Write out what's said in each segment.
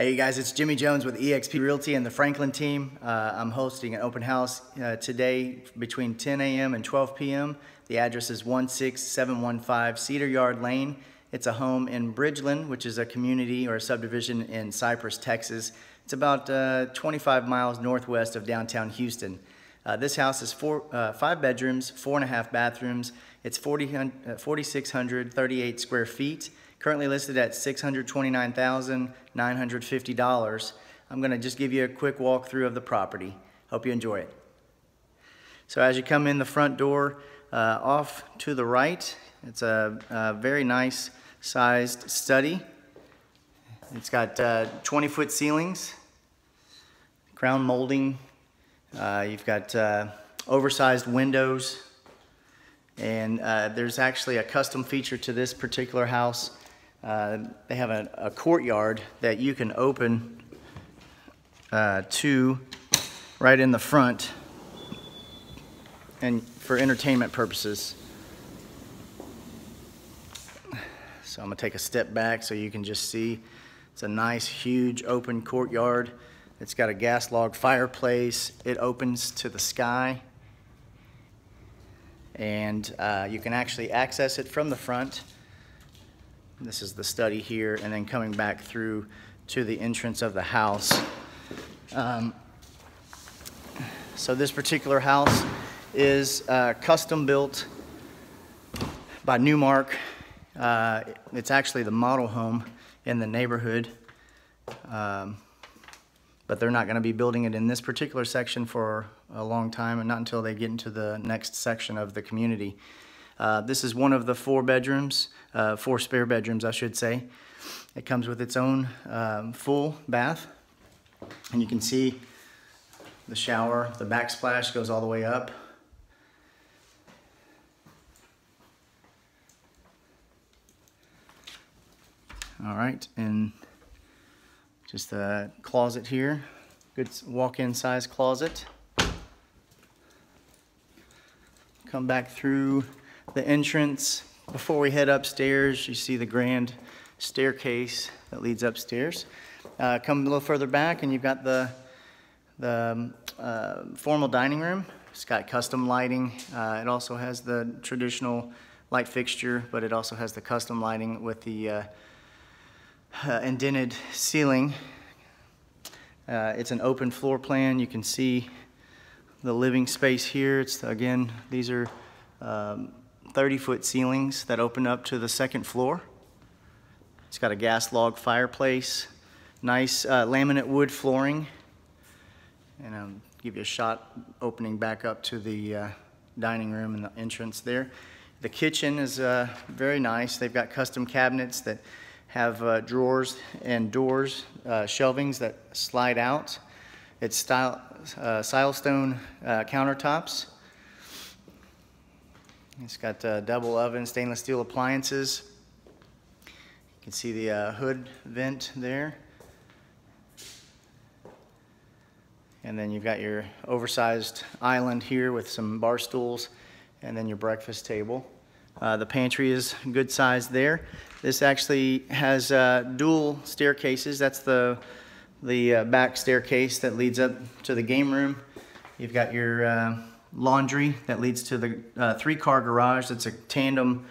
Hey guys, it's Jimmy Jones with eXp Realty and the Franklin team. Uh, I'm hosting an open house uh, today between 10 a.m. and 12 p.m. The address is 16715 Cedar Yard Lane. It's a home in Bridgeland, which is a community or a subdivision in Cypress, Texas. It's about uh, 25 miles northwest of downtown Houston. Uh, this house is four, uh, five bedrooms, four and a half bathrooms. It's 40, uh, 4,638 square feet currently listed at $629,950. I'm going to just give you a quick walkthrough of the property. Hope you enjoy it. So as you come in the front door, uh, off to the right, it's a, a, very nice sized study. It's got uh, 20 foot ceilings, crown molding. Uh, you've got uh, oversized windows. And uh, there's actually a custom feature to this particular house uh, they have a, a, courtyard that you can open uh, to right in the front and for entertainment purposes. So I'm gonna take a step back so you can just see it's a nice huge open courtyard. It's got a gas log fireplace. It opens to the sky and uh, you can actually access it from the front. This is the study here, and then coming back through to the entrance of the house. Um, so this particular house is uh, custom built by Newmark. Uh, it's actually the model home in the neighborhood, um, but they're not going to be building it in this particular section for a long time, and not until they get into the next section of the community. Uh, this is one of the four bedrooms, uh, four spare bedrooms, I should say. It comes with its own um, full bath. And you can see the shower, the backsplash goes all the way up. All right, and just a closet here. Good walk-in size closet. Come back through the entrance. Before we head upstairs, you see the grand staircase that leads upstairs. Uh, come a little further back and you've got the, the um, uh, formal dining room. It's got custom lighting. Uh, it also has the traditional light fixture, but it also has the custom lighting with the uh, uh, indented ceiling. Uh, it's an open floor plan. You can see the living space here. It's again, these are um, 30 foot ceilings that open up to the second floor. It's got a gas log fireplace, nice uh, laminate wood flooring, and I'll give you a shot opening back up to the uh, dining room and the entrance there. The kitchen is uh, very nice. They've got custom cabinets that have uh, drawers and doors, uh, shelvings that slide out. It's style, uh, silestone countertops. It's got a double oven, stainless steel appliances. You can see the uh, hood vent there. And then you've got your oversized island here with some bar stools and then your breakfast table. Uh, the pantry is good size there. This actually has uh, dual staircases. That's the, the uh, back staircase that leads up to the game room. You've got your uh, laundry that leads to the uh, three-car garage. That's a tandem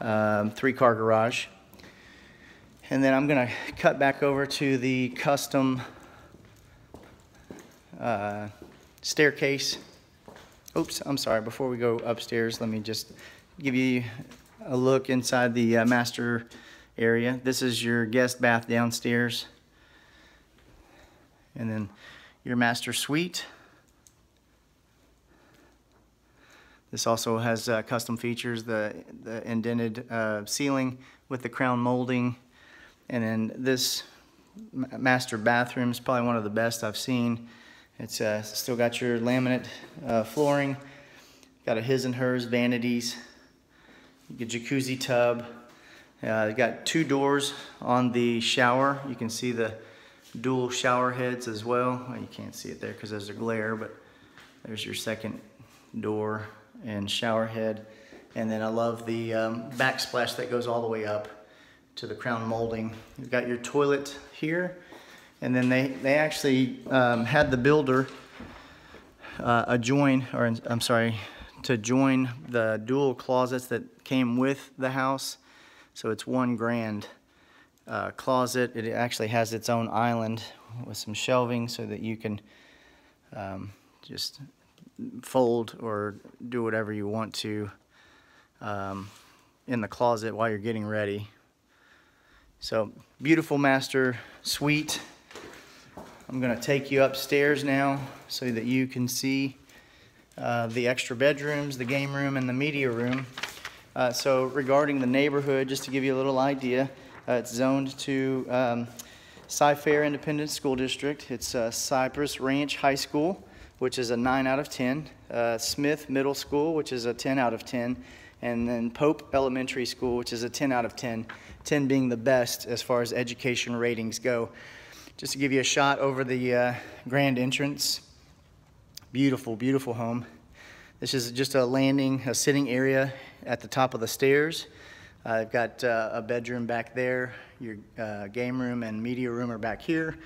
um, three-car garage. And then I'm going to cut back over to the custom uh, staircase. Oops, I'm sorry. Before we go upstairs, let me just give you a look inside the uh, master area. This is your guest bath downstairs. And then your master suite. This also has uh, custom features, the, the indented uh, ceiling with the crown molding. And then this master bathroom is probably one of the best I've seen. It's uh, still got your laminate uh, flooring, got a his and hers vanities, a jacuzzi tub. Uh, got two doors on the shower. You can see the dual shower heads as well. well you can't see it there because there's a glare, but there's your second door and shower head. And then I love the um, backsplash that goes all the way up to the crown molding. You've got your toilet here, And then they, they actually um, had the builder uh, adjoin, or I'm sorry, to join the dual closets that came with the house. So it's one grand uh, closet. It actually has its own island with some shelving so that you can um, just fold or do whatever you want to um, in the closet while you're getting ready. So beautiful master suite. I'm gonna take you upstairs now so that you can see uh, the extra bedrooms, the game room, and the media room. Uh, so regarding the neighborhood, just to give you a little idea, uh, it's zoned to um, Cy-Fair Independent School District. It's uh, Cypress Ranch High School, which is a 9 out of 10. Uh, Smith Middle School, which is a 10 out of 10. And then Pope Elementary School, which is a 10 out of 10. 10 being the best as far as education ratings go. Just to give you a shot over the uh, grand entrance. Beautiful, beautiful home. This is just a landing, a sitting area at the top of the stairs. I've got uh, a bedroom back there. Your uh, game room and media room are back here.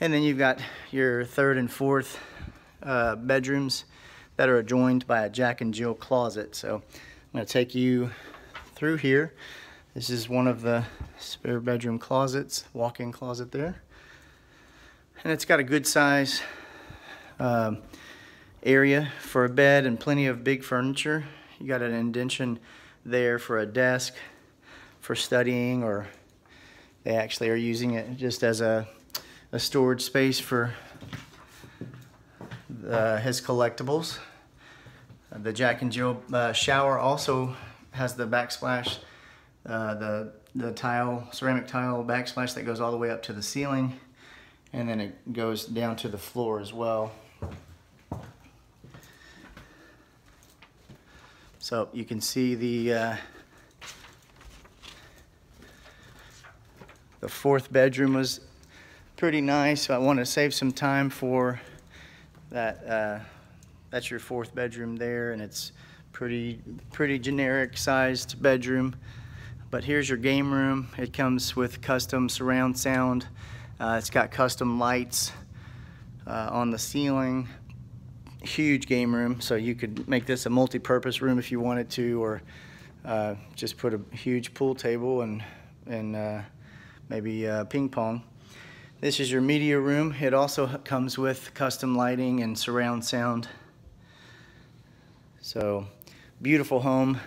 And then you've got your third and fourth uh, bedrooms that are adjoined by a Jack and Jill closet. So I'm going to take you through here. This is one of the spare bedroom closets, walk-in closet there. And it's got a good size um, area for a bed and plenty of big furniture. You got an indention there for a desk for studying or they actually are using it just as a, a storage space for the, his collectibles. The Jack and Jill uh, shower also has the backsplash, uh, the, the tile, ceramic tile backsplash that goes all the way up to the ceiling and then it goes down to the floor as well. So you can see the uh, the fourth bedroom was pretty nice. I want to save some time for that. Uh, that's your fourth bedroom there, and it's pretty pretty generic sized bedroom. But here's your game room. It comes with custom surround sound. Uh, it's got custom lights uh, on the ceiling huge game room, so you could make this a multi-purpose room if you wanted to, or uh, just put a huge pool table and and uh, maybe uh, ping pong. This is your media room. It also comes with custom lighting and surround sound. So, beautiful home.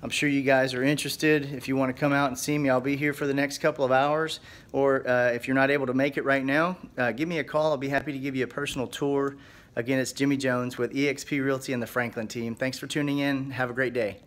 I'm sure you guys are interested. If you want to come out and see me, I'll be here for the next couple of hours. Or uh, if you're not able to make it right now, uh, give me a call. I'll be happy to give you a personal tour. Again, it's Jimmy Jones with eXp Realty and the Franklin team. Thanks for tuning in. Have a great day.